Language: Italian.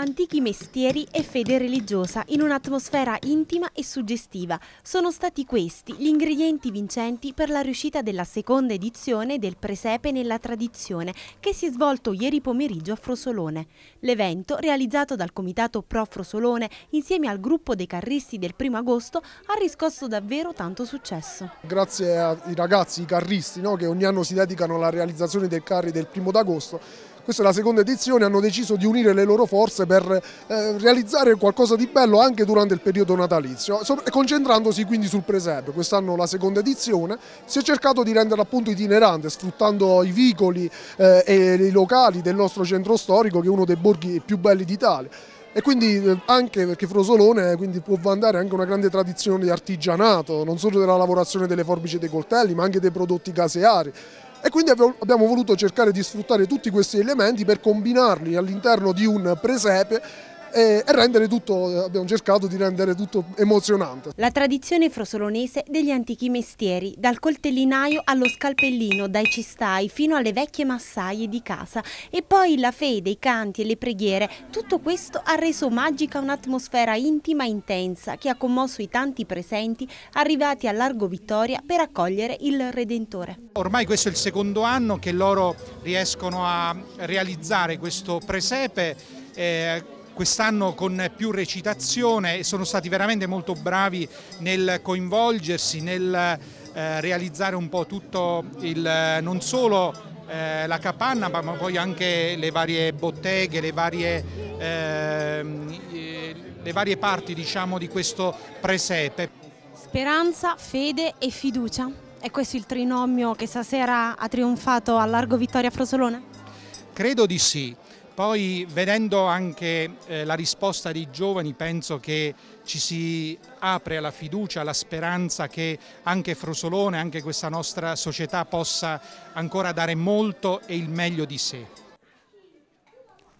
Antichi mestieri e fede religiosa in un'atmosfera intima e suggestiva. Sono stati questi gli ingredienti vincenti per la riuscita della seconda edizione del Presepe nella tradizione che si è svolto ieri pomeriggio a Frosolone. L'evento, realizzato dal Comitato Pro Frosolone insieme al gruppo dei carristi del primo agosto, ha riscosso davvero tanto successo. Grazie ai ragazzi, i carristi, no, che ogni anno si dedicano alla realizzazione del carri del primo d'agosto, questa è la seconda edizione, hanno deciso di unire le loro forze per eh, realizzare qualcosa di bello anche durante il periodo natalizio, concentrandosi quindi sul presepe. Quest'anno la seconda edizione si è cercato di renderla appunto itinerante, sfruttando i vicoli eh, e i locali del nostro centro storico, che è uno dei borghi più belli d'Italia e quindi eh, anche perché Frosolone quindi può vantare anche una grande tradizione di artigianato, non solo della lavorazione delle forbici e dei coltelli, ma anche dei prodotti caseari. E quindi abbiamo voluto cercare di sfruttare tutti questi elementi per combinarli all'interno di un presepe e, rendere tutto, abbiamo cercato di rendere tutto emozionante. La tradizione frosolonese degli antichi mestieri, dal coltellinaio allo scalpellino, dai cistai fino alle vecchie massaie di casa e poi la fede, i canti e le preghiere, tutto questo ha reso magica un'atmosfera intima e intensa che ha commosso i tanti presenti arrivati a Largo Vittoria per accogliere il Redentore. Ormai questo è il secondo anno che loro riescono a realizzare questo presepe eh, quest'anno con più recitazione e sono stati veramente molto bravi nel coinvolgersi, nel eh, realizzare un po' tutto il, non solo eh, la capanna ma poi anche le varie botteghe, le varie, eh, le varie parti diciamo, di questo presepe. Speranza, fede e fiducia. È questo il trinomio che stasera ha trionfato a Largo Vittoria Frosolone? Credo di sì. Poi vedendo anche eh, la risposta dei giovani penso che ci si apre alla fiducia, alla speranza che anche Frosolone, anche questa nostra società possa ancora dare molto e il meglio di sé.